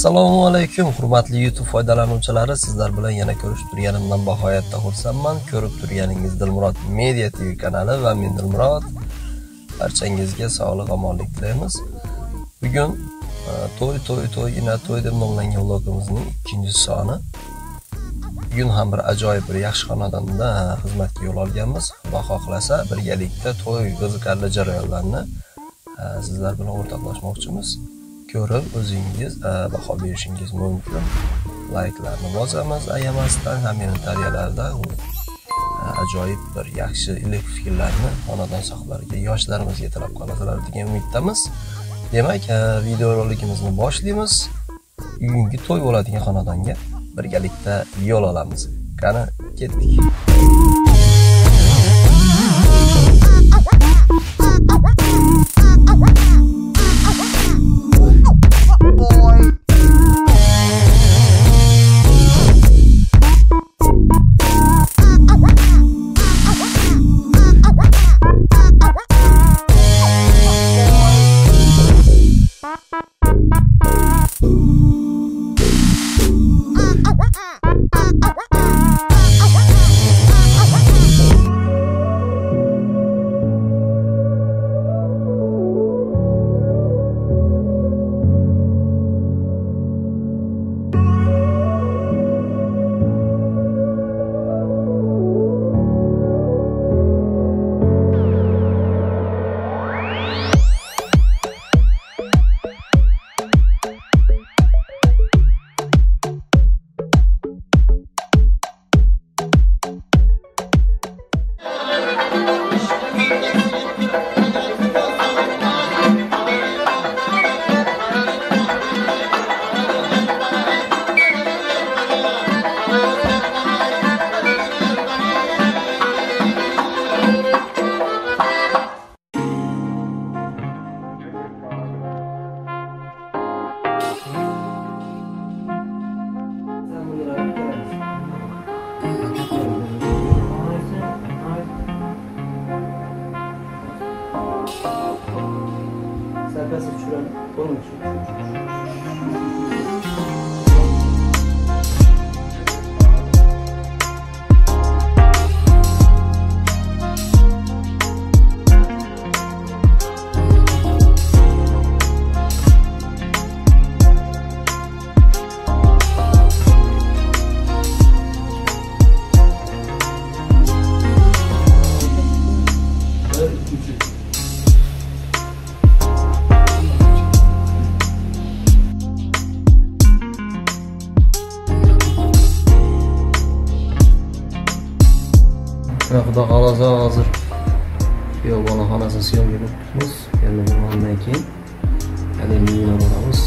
assalomu alaykum hurmatli youtube foydalanuvchilari. Sizlar bilan yana ko'rishib turganimdan bag'oyatda xursandman. Ko'rib turganingiz dilmurod media tv kanali va men dilmurod. Barchangizga sog'lik omonlik tilaymiz. Bugun e, to'y to'y to'y ina to'y deb nomlangan vlogimizning ikkinchi soni. Bugun ham bir ajoyib bir yaxshi xonadonda xizmatga yo'l olganmiz. Xudo xohlasa birgalikda to'y qiziqarli jarayonlarni e, sizlar bilan o'rtoqlashmoqchimiz. Ko'rib o'zingiz baho berishingiz mumkin. Layklarni bosamiz. Ayamasdan kommentariyalarda ajoyib bir yaxshi iliq fikrlarni xonadon sohiblariga yoshlarimizga tilab qolasizlar degan umiddamiz. Demak videorolikimizni boshlaymiz. Bugungi to'y bo'ladigan xonadonga birgalikda yo'l olamiz. Qani ketdik. Serbest uçuran onun için. Mana xudo xohlasa hozir kuyov bola xonasini syomka qilibmiz yana bundan keyin. Yana uyga boramiz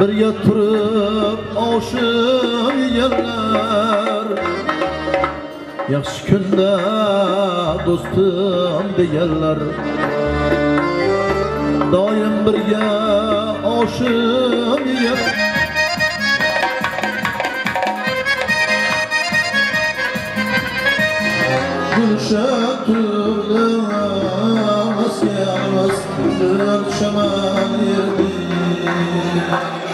bir yatırıp aşık yerler. Yaxshi kunda do'stim deganlar doim birga oshib yeb gulshab turdim asyamas tushaman yerga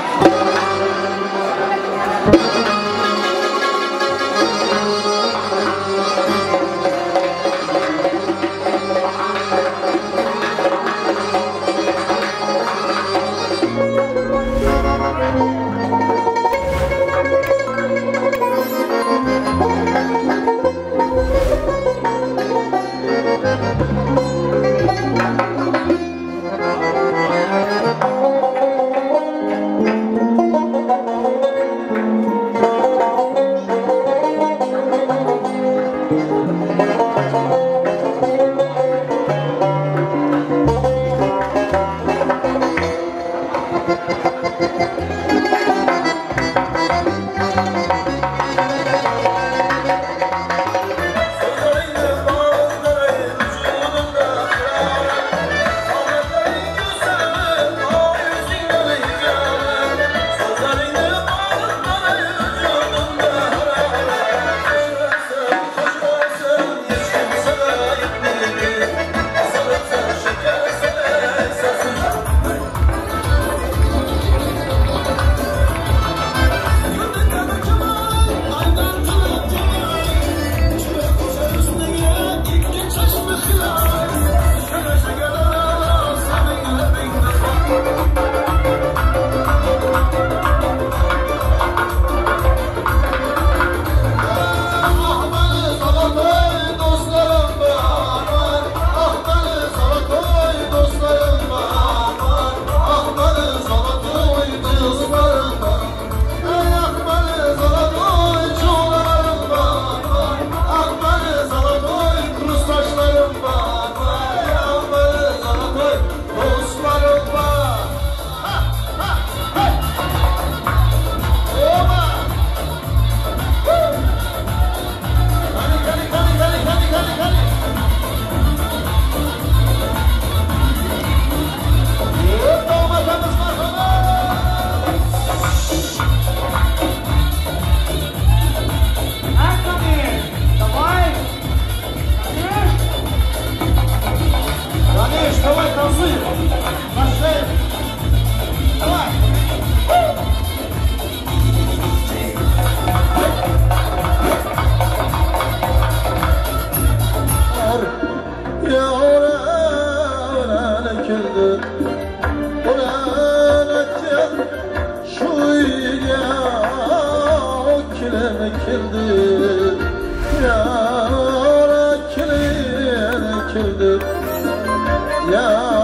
Yeah.